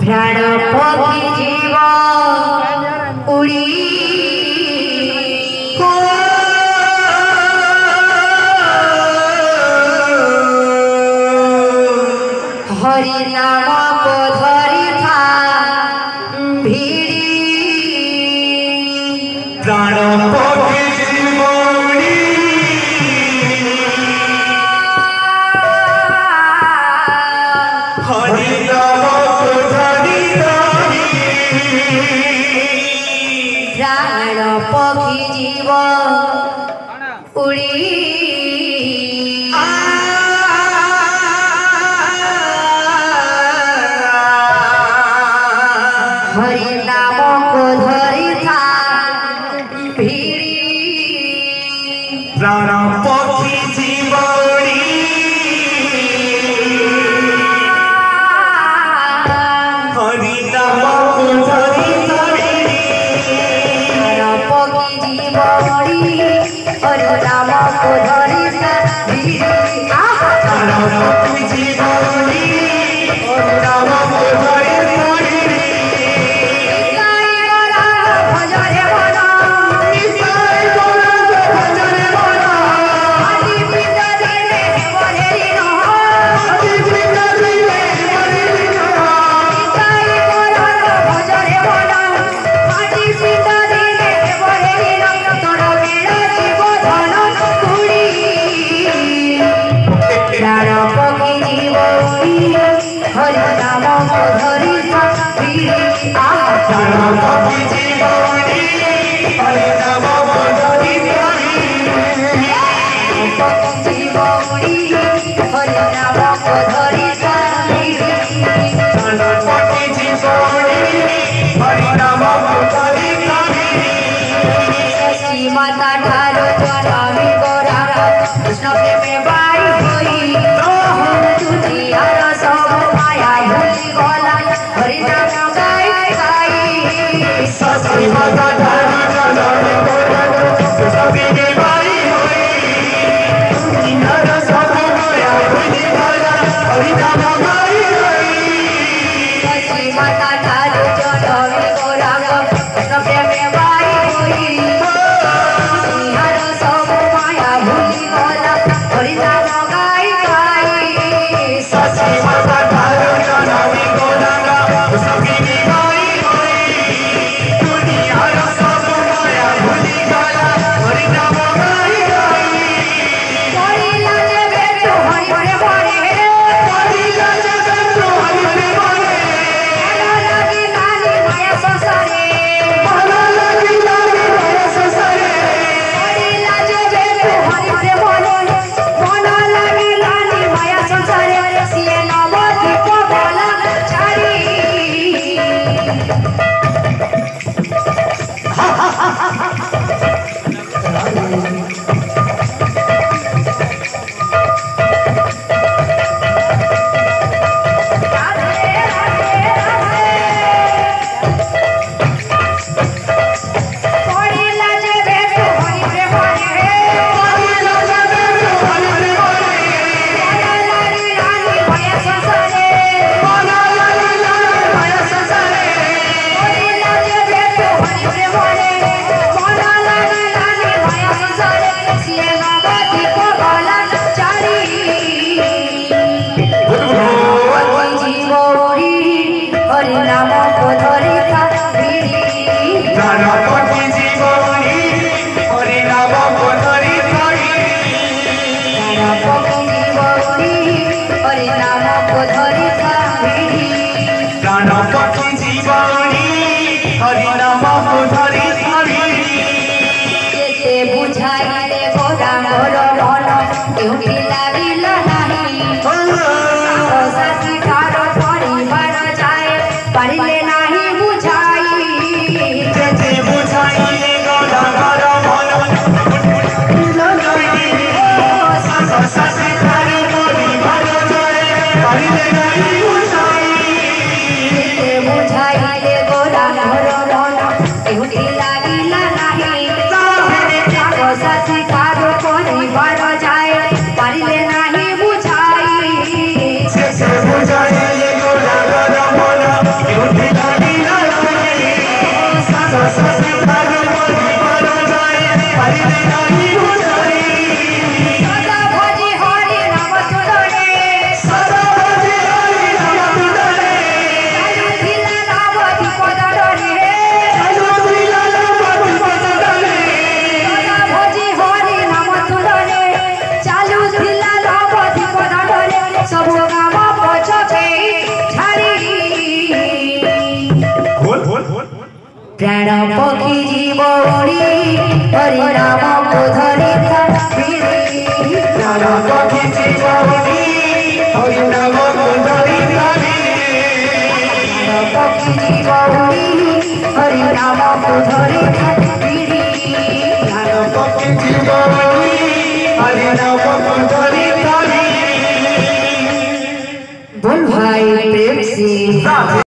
প্রাণ পথে জীব উড়ি। হরি নাম পধর প্রাণ পক্ষী জীব উড়ি। হরি রাম তুই জীবনী রাম हरि नाम हरि हरि आ Bye. பரிதை প্রাণ পক্ষী জীব হরিনাম ধরে প্রাণ পক্ষী জীব হরিনাম ধরে পক্ষী জীব হরিনাম ধরে বল ভাই, প্রেম সে।